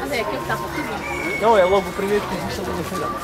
Mas é, que está. Não, é logo o primeiro que existe ali na cidade.